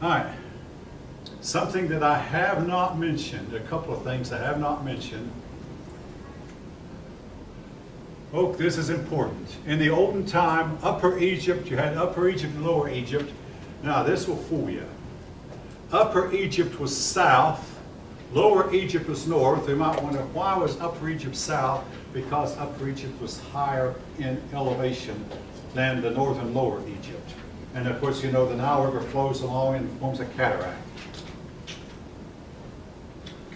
All right. Something that I have not mentioned, a couple of things I have not mentioned. Oh, this is important. In the olden time, Upper Egypt, you had Upper Egypt and Lower Egypt. Now, this will fool you. Upper Egypt was south, Lower Egypt was north. You might wonder, why was Upper Egypt south? Because Upper Egypt was higher in elevation than the northern Lower Egypt. And of course, you know, the Nile River flows along and forms a cataract.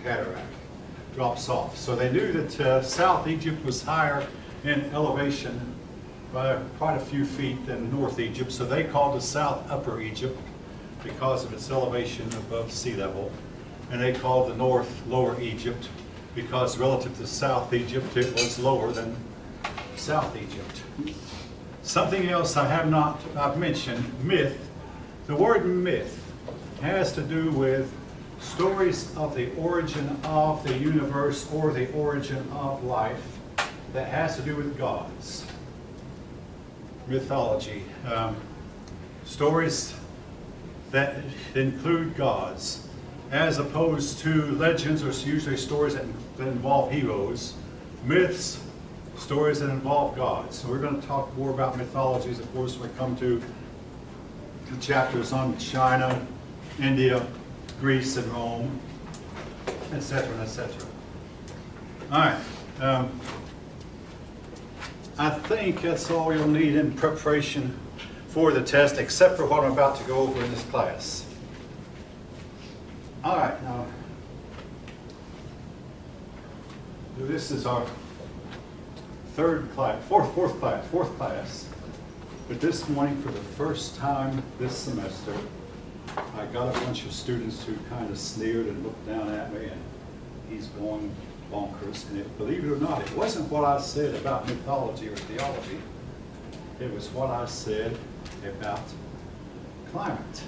Cataract drops off. So they knew that uh, South Egypt was higher in elevation by quite a few feet than North Egypt. So they called the South Upper Egypt because of its elevation above sea level. And they called the North Lower Egypt because relative to South Egypt, it was lower than South Egypt. Something else I have not I've mentioned, myth. The word myth has to do with stories of the origin of the universe or the origin of life that has to do with gods. Mythology. Um, stories that include gods, as opposed to legends or usually stories that, that involve heroes. Myths stories that involve God. So we're going to talk more about mythologies, of course, when we come to the chapters on China, India, Greece, and Rome, etc., etc. All right. Um, I think that's all you'll need in preparation for the test, except for what I'm about to go over in this class. All right, now, this is our third class, fourth, fourth class, fourth class. But this morning, for the first time this semester, I got a bunch of students who kind of sneered and looked down at me, and he's going bonkers. And it, believe it or not, it wasn't what I said about mythology or theology. It was what I said about climate.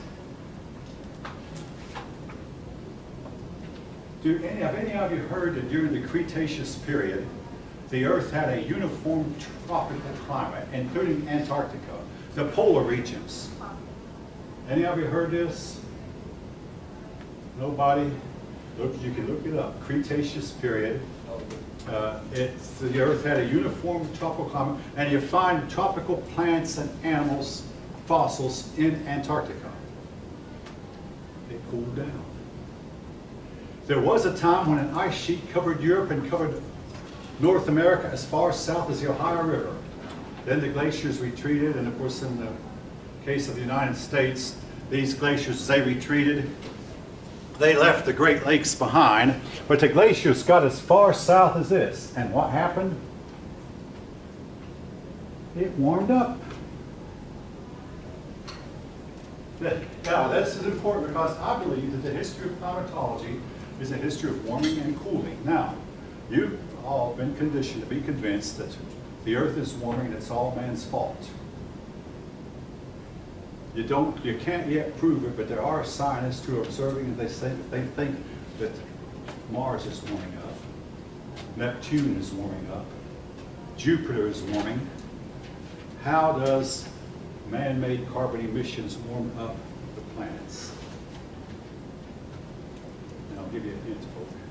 Do any, have any of you heard that during the Cretaceous period, the Earth had a uniform tropical climate, including Antarctica, the polar regions. Any of you heard this? Nobody? Look, you can look it up. Cretaceous period. Uh, it's, the Earth had a uniform tropical climate, and you find tropical plants and animals, fossils, in Antarctica. It cooled down. There was a time when an ice sheet covered Europe and covered North America as far south as the Ohio River. Then the glaciers retreated, and of course in the case of the United States, these glaciers, they retreated, they left the Great Lakes behind, but the glaciers got as far south as this. And what happened? It warmed up. Now, this is important because I believe that the history of climatology is a history of warming and cooling. Now, you all been conditioned to be convinced that the earth is warming and it's all man's fault. You don't, you can't yet prove it, but there are scientists who are observing and they say that they think that Mars is warming up, Neptune is warming up, Jupiter is warming. How does man-made carbon emissions warm up the planets? And I'll give you a hint.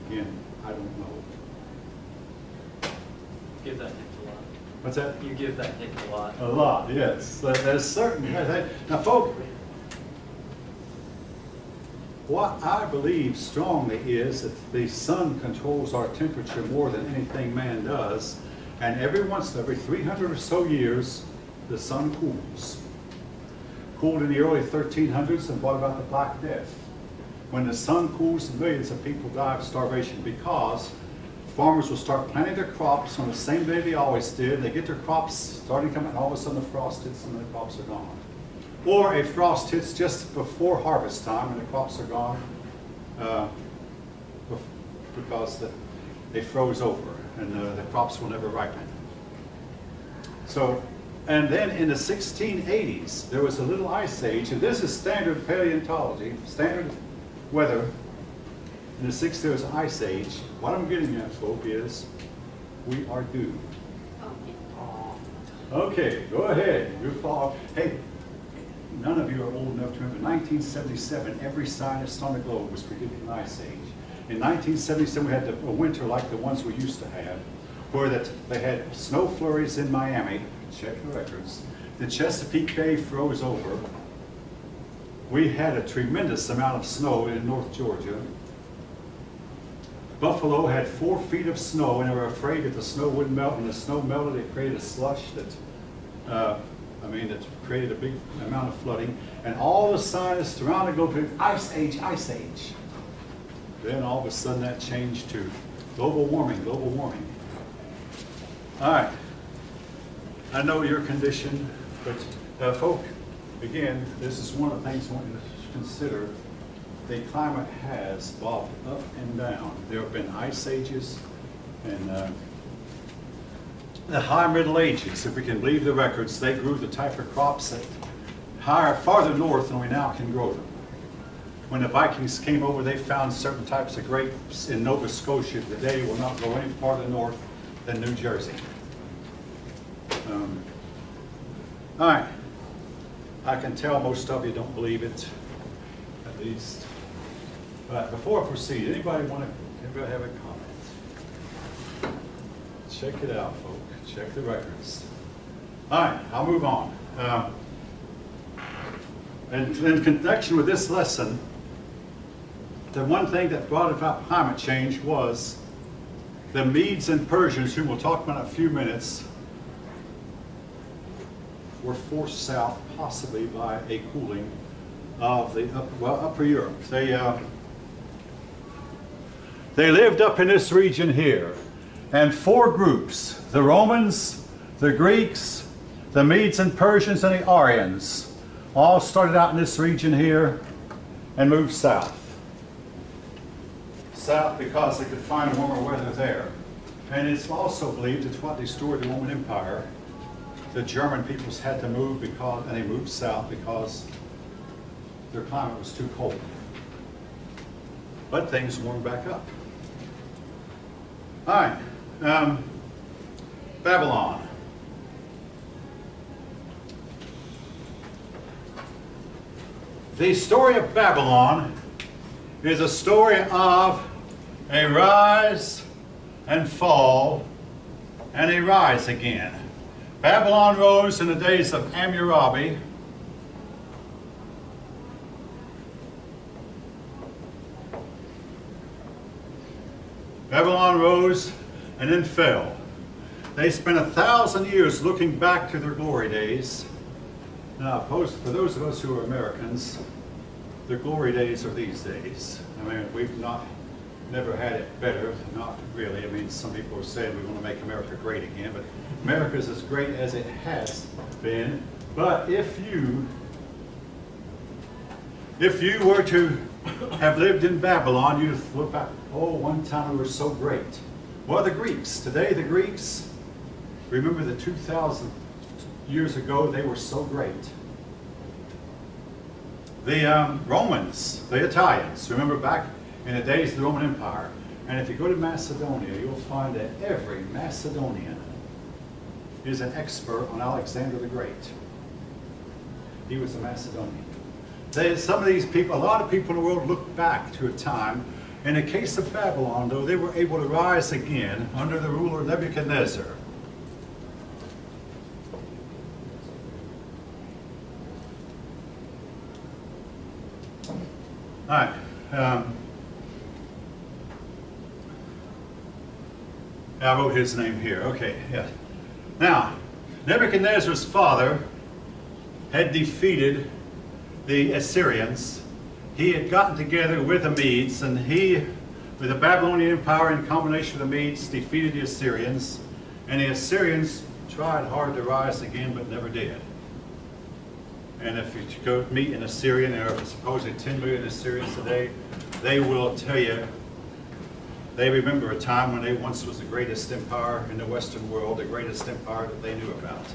Again, I don't know. Give that hint a lot. What's that? You give that hint a lot. A lot, yes. That is certain. Now, folks, what I believe strongly is that the sun controls our temperature more than anything man does. And every once, every 300 or so years, the sun cools. Cooled in the early 1300s, and what about the Black Death? When the sun cools, millions of people die of starvation because farmers will start planting their crops on the same day they always did. They get their crops starting coming, and all of a sudden the frost hits and the crops are gone. Or a frost hits just before harvest time and the crops are gone uh, because the, they froze over and uh, the crops will never ripen. So, and then in the 1680s, there was a little ice age, and this is standard paleontology, standard weather in the sixth, there was ice age. What I'm getting at, folks, is we are due. Okay, go ahead. You follow. Hey, none of you are old enough to remember, 1977, every scientist on the globe was predicting an ice age. In 1977, we had a winter like the ones we used to have, where that they had snow flurries in Miami, check the records. The Chesapeake Bay froze over. We had a tremendous amount of snow in North Georgia. Buffalo had four feet of snow, and they were afraid that the snow wouldn't melt. And the snow melted, it created a slush that, uh, I mean, it created a big amount of flooding. And all the around the globe predicted ice age, ice age. Then all of a sudden that changed to global warming, global warming. All right. I know your condition, but uh, folk, again, this is one of the things I want you to consider. The climate has bobbed up and down. There have been ice ages and uh, the high Middle Ages, if we can believe the records, they grew the type of crops that higher, farther north than we now can grow them. When the Vikings came over, they found certain types of grapes in Nova Scotia today will not grow any farther north than New Jersey. Um, All right. I can tell most of you don't believe it, at least. But before I proceed, anybody want to, anybody have a comment? Check it out, folks. Check the records. All right, I'll move on. Um, And in connection with this lesson, the one thing that brought about climate change was the Medes and Persians, whom we'll talk about in a few minutes, were forced south possibly by a cooling of the, up- well, upper Europe. They, uh, they lived up in this region here. And four groups, the Romans, the Greeks, the Medes and Persians, and the Aryans, all started out in this region here and moved south. South because they could find warmer weather there. And it's also believed it's what destroyed the Roman Empire. The German peoples had to move because, and they moved south because their climate was too cold. But things warmed back up. All right, um, Babylon. The story of Babylon is a story of a rise and fall and a rise again. Babylon rose in the days of Hammurabi. Babylon rose and then fell. They spent a thousand years looking back to their glory days. Now, for those of us who are Americans, the glory days are these days. I mean, we've not, never had it better, not really. I mean, some people are saying we want to make America great again, but America is as great as it has been. But if you, if you were to have lived in Babylon, you'd look back, oh, one time we were so great. Well, the Greeks, today the Greeks, remember the 2,000 years ago, they were so great. The um, Romans, the Italians, remember back in the days of the Roman Empire. And if you go to Macedonia, you'll find that every Macedonian is an expert on Alexander the Great. He was a Macedonian. They, some of these people, a lot of people in the world look back to a time. In the case of Babylon, though, they were able to rise again under the ruler Nebuchadnezzar. All right. Um, I wrote his name here. Okay, yeah. Now, Nebuchadnezzar's father had defeated the Assyrians. He had gotten together with the Medes, and he, with the Babylonian Empire in combination with the Medes, defeated the Assyrians. And the Assyrians tried hard to rise again, but never did. And if you go meet an Assyrian, there are supposedly 10 million Assyrians today, they will tell you they remember a time when they once was the greatest empire in the Western world, the greatest empire that they knew about.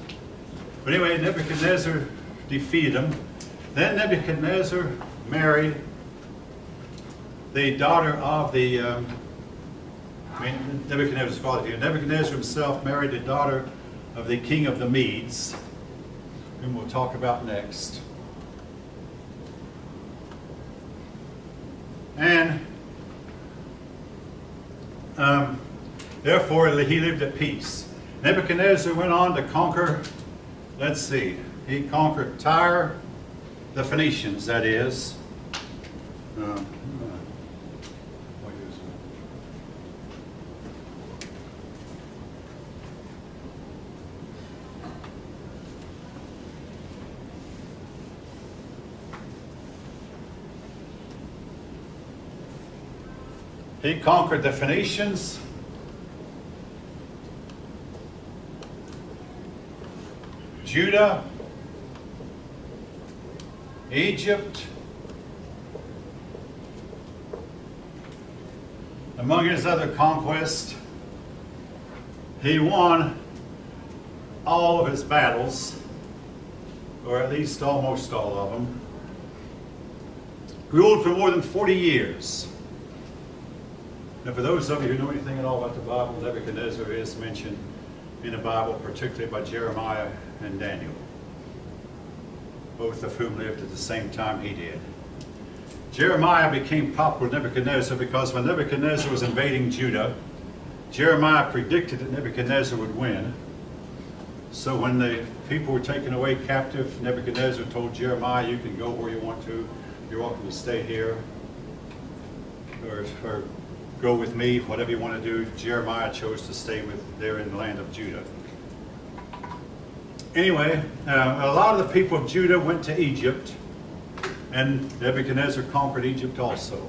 But anyway, Nebuchadnezzar defeated them. Then Nebuchadnezzar married the daughter of the, um, I mean, Nebuchadnezzar's father here. Nebuchadnezzar himself married the daughter of the king of the Medes, whom we'll talk about next. And um, therefore, he lived at peace. Nebuchadnezzar went on to conquer, let's see, he conquered Tyre, the Phoenicians, that is. Um? He conquered the Phoenicians. Judah, Egypt, among his other conquests, he won all of his battles, or at least almost all of them. Ruled for more than 40 years. Now, for those of you who know anything at all about the Bible, Nebuchadnezzar is mentioned in the Bible, particularly by Jeremiah and Daniel, both of whom lived at the same time he did. Jeremiah became popular with Nebuchadnezzar because when Nebuchadnezzar was invading Judah, Jeremiah predicted that Nebuchadnezzar would win. So when the people were taken away captive, Nebuchadnezzar told Jeremiah, you can go where you want to. You're welcome to stay here. Or, or go with me, whatever you want to do. Jeremiah chose to stay with there in the land of Judah. Anyway, uh, a lot of the people of Judah went to Egypt, and Nebuchadnezzar conquered Egypt also.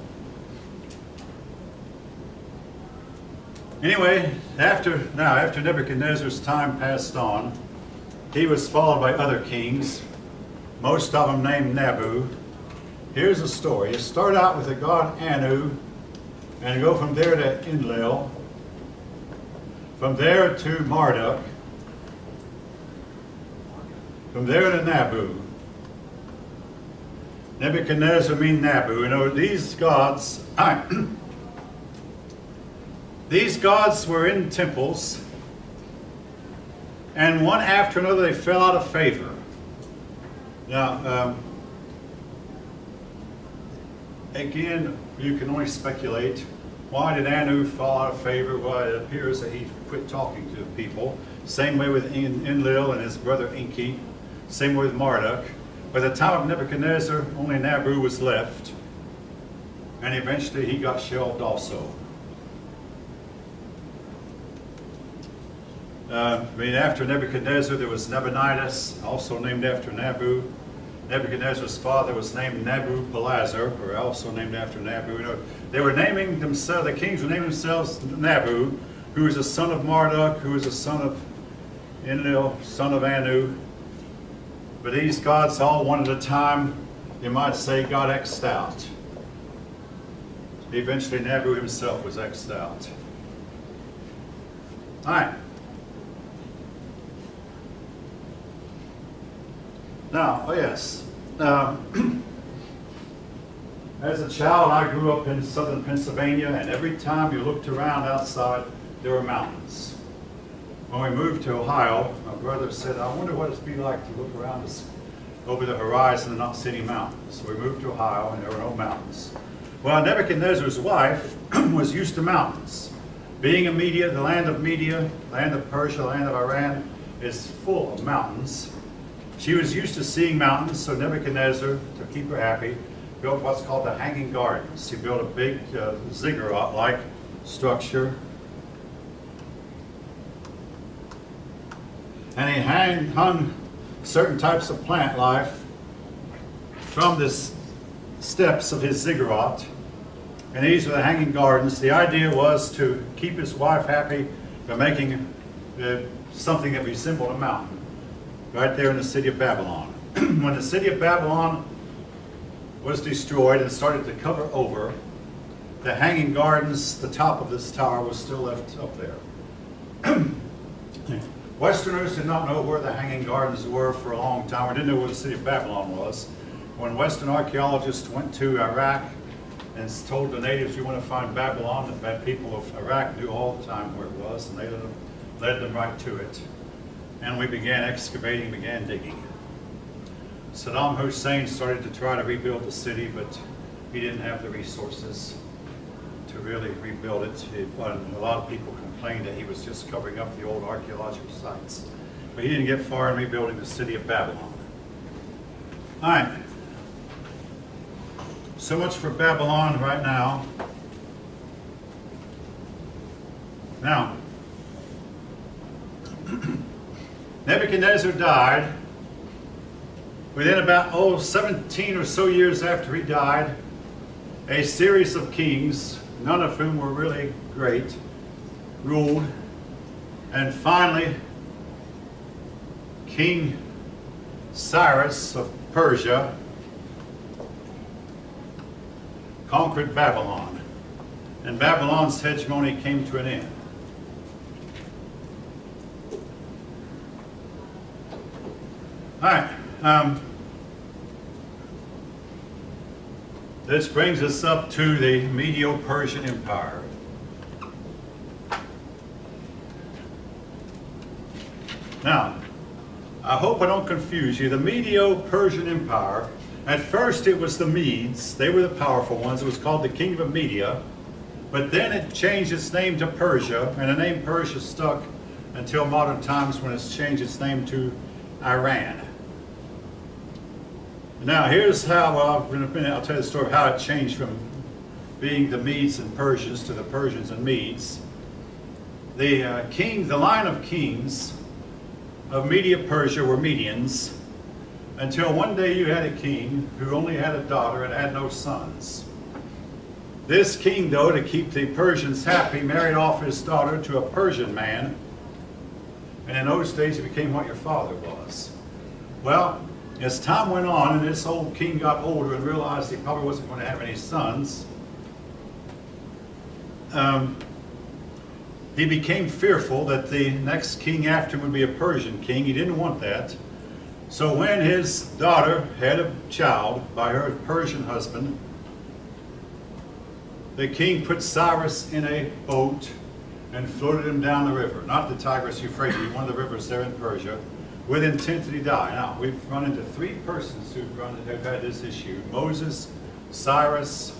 Anyway, after now after Nebuchadnezzar's time passed on, he was followed by other kings, most of them named Nabu. Here's a story. You start out with the god Anu, and go from there to Enlil, from there to Marduk, from there to Nabu. Nebuchadnezzar means Nabu. You know, these gods, these gods were in temples, and one after another they fell out of favor. Now, um, again, you can only speculate. Why did Anu fall out of favor? Well, it appears that he quit talking to people. Same way with Enlil and his brother Enki. Same with Marduk. By the time of Nebuchadnezzar, only Nabu was left. And eventually he got shelved also. Uh, I mean, after Nebuchadnezzar, there was Nabonidus, also named after Nabu. Nebuchadnezzar's father was named Nabopolassar, or also named after Nabu. You know, they were naming themselves, the kings were naming themselves Nabu, who is a son of Marduk, who is a son of Enlil, son of Anu. But these gods all one at a time, you might say, got X'd out. Eventually Nabu himself was X'd out. All right. Now, oh yes. As a child, I grew up in southern Pennsylvania, and every time you looked around outside, there were mountains. When we moved to Ohio, my brother said, I wonder what it'd be like to look around us over the horizon and not see any mountains. So we moved to Ohio, and there were no mountains. Well, Nebuchadnezzar's wife was used to mountains. Being a Media, the land of Media, land of Persia, land of Iran, is full of mountains. She was used to seeing mountains, so Nebuchadnezzar, to keep her happy, built what's called the Hanging Gardens. He built a big uh, ziggurat-like structure. And he hang, hung certain types of plant life from the steps of his ziggurat. And these were the hanging gardens. The idea was to keep his wife happy by making uh, something that resembled a mountain right there in the city of Babylon. when the city of Babylon was destroyed and started to cover over, the hanging gardens, the top of this tower was still left up there. Westerners did not know where the hanging gardens were for a long time, or didn't know where the city of Babylon was. When Western archaeologists went to Iraq and told the natives, you want to find Babylon, the people of Iraq knew all the time where it was, and they led them, led them right to it and we began excavating, began digging. Saddam Hussein started to try to rebuild the city, but he didn't have the resources to really rebuild it. It- A lot of people complained that he was just covering up the old archaeological sites. But he didn't get far in rebuilding the city of Babylon. All right. So much for Babylon right now. Now, Nebuchadnezzar died. Within about, oh, 17 or so years after he died, a series of kings, none of whom were really great, ruled. And finally, King Cyrus of Persia conquered Babylon. And Babylon's hegemony came to an end. All right. Um, this brings us up to the Medo-Persian Empire. Now, I hope I don't confuse you. The Medo-Persian Empire, at first it was the Medes. They were the powerful ones. It was called the Kingdom of Media. But then it changed its name to Persia, and the name Persia stuck until modern times when it's changed its name to Iran. Now, here's how, well, in a minute I'll tell you the story of how it changed from being the Medes and Persians to the Persians and Medes. The uh, king, the line of kings of Media Persia were Medians until one day you had a king who only had a daughter and had no sons. This king, though, to keep the Persians happy, married off his daughter to a Persian man. And in those days, he became what your father was. Well, as time went on and this old king got older and realized he probably wasn't going to have any sons, um, he became fearful that the next king after him would be a Persian king. He didn't want that. So when his daughter had a child by her Persian husband, the king put Cyrus in a boat and floated him down the river, not the Tigris Euphrates, one of the rivers there in Persia, with intent that he die. Now, we've run into three persons who've, run, who've had this issue. Moses, Cyrus,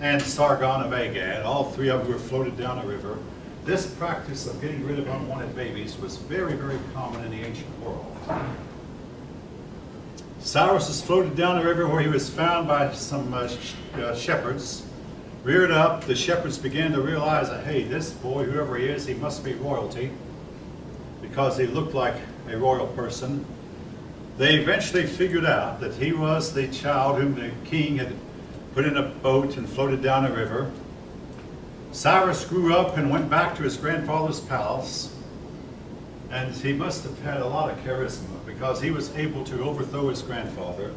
and Sargon of Agag. All three of them were floated down a river. This practice of getting rid of unwanted babies was very, very common in the ancient world. Cyrus was floated down the river where he was found by some uh, sh uh, shepherds. Reared up, the shepherds began to realize that, hey, this boy, whoever he is, he must be royalty because he looked like a royal person. They eventually figured out that he was the child whom the king had put in a boat and floated down a river. Cyrus grew up and went back to his grandfather's palace. And he must have had a lot of charisma because he was able to overthrow his grandfather.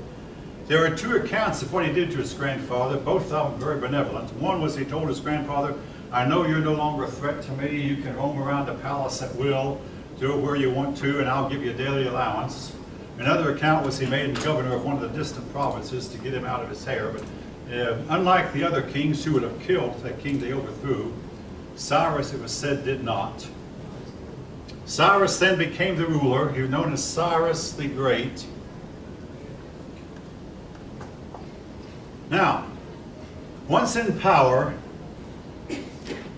There are two accounts of what he did to his grandfather, both of them very benevolent. One was he told his grandfather, I know you're no longer a threat to me. You can roam around the palace at will, do it where you want to, and I'll give you a daily allowance. Another account was he made him governor of one of the distant provinces to get him out of his hair. But unlike the other kings who would have killed that king they overthrew, Cyrus, it was said, did not. Cyrus then became the ruler. He was known as Cyrus the Great. Now, once in power,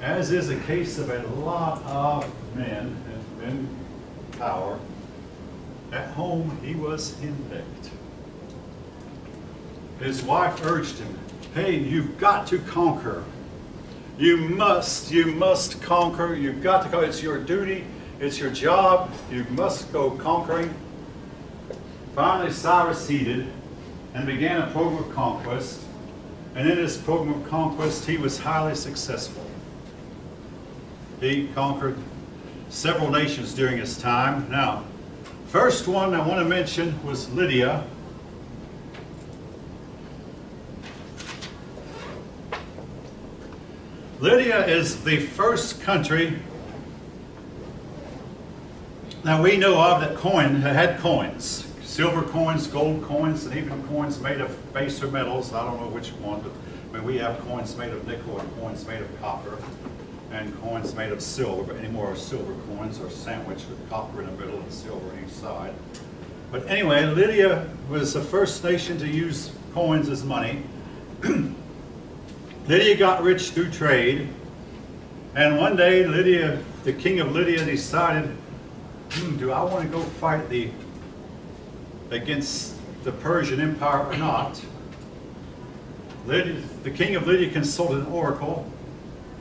as is a case of a lot of men men in power, at home he was henpecked. His wife urged him, hey, you've got to conquer. You must, you must conquer. You've got to go. It's your duty. It's your job. You must go conquering. Finally, Cyrus ceded and began a program of conquest. And in this program of conquest, he was highly successful. He conquered several nations during his time. Now, first one I want to mention was Lydia. Lydia is the first country now we know of that coin had coins, silver coins, gold coins, and even coins made of baser metals. I don't know which one, but I mean we have coins made of nickel and coins made of copper, and coins made of silver. But any more silver coins are sandwiched with copper in the middle and silver on each side. But anyway, Lydia was the first nation to use coins as money. Lydia got rich through trade, and one day Lydia, the king of Lydia, decided, hmm, do I want to go fight the against the Persian Empire or not? Lydia, the king of Lydia consulted an oracle,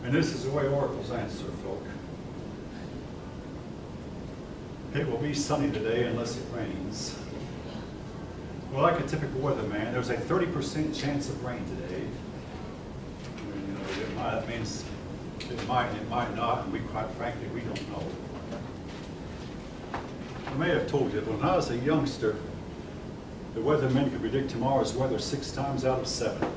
and this is the way oracles answer, folk. It will be sunny today unless it rains. Well, like a typical weatherman, there's a 30% chance of rain today. I mean, you know, it might, that means it might, it might not, and we quite frankly, we don't know. I may have told you, that when I was a youngster, the weathermen could predict tomorrow's weather six times out of seven.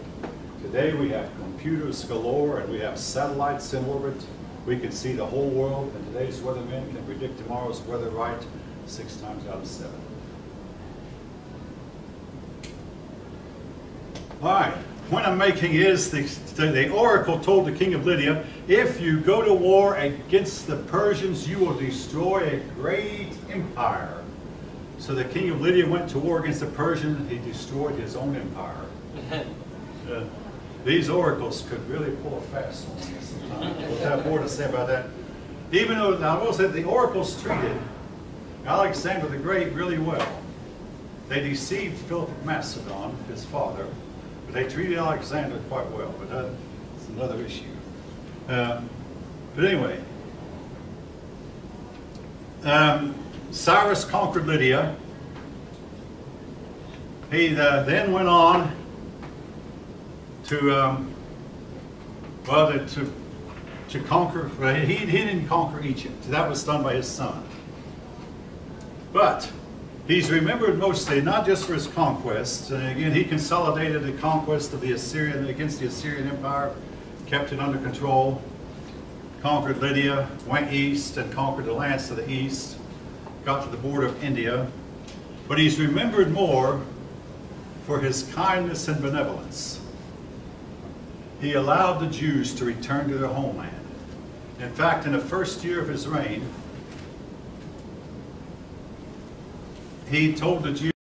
Today, we have computers galore, and we have satellites in orbit. We can see the whole world, and today's weathermen can predict tomorrow's weather right six times out of seven. All right, point I'm making is the, the oracle told the king of Lydia, if you go to war against the Persians, you will destroy a great empire. So the king of Lydia went to war against the Persians, he destroyed his own empire. Uh, These oracles could really pull a fast one sometimes. We'll have more to say about that. Even though, now I will say, the oracles treated Alexander the Great really well. They deceived Philip of Macedon, his father, but they treated Alexander quite well, but that's another issue. Um, But anyway, um, Cyrus conquered Lydia. He uh, then went on to, um, well, to- to, to conquer, well, he, he didn't conquer Egypt. That was done by his son. But he's remembered mostly not just for his conquests. And again, he consolidated the conquest of the Assyrian against the Assyrian Empire, kept it under control, conquered Lydia, went east and conquered the lands to the east, got to the border of India. But he's remembered more for his kindness and benevolence. He allowed the Jews to return to their homeland. In fact, in the first year of his reign, he told the Jews